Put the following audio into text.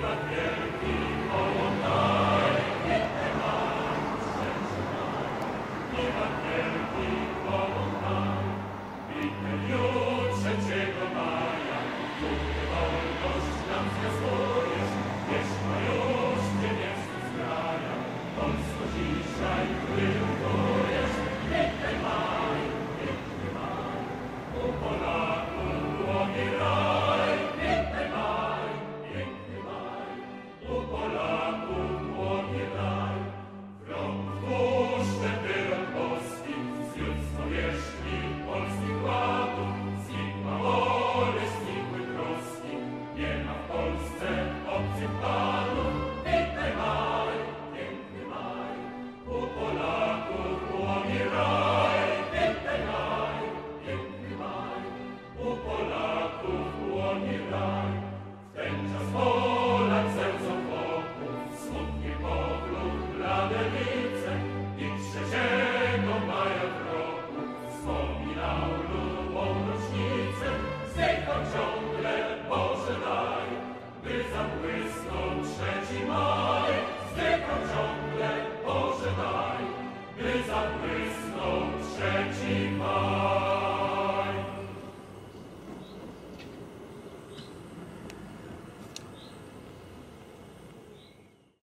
parenti volontari parenti volontari pietoso c'è comaia tutti hanno la stanza loro e spoyos te ne strana con sospiri sai pure Hola.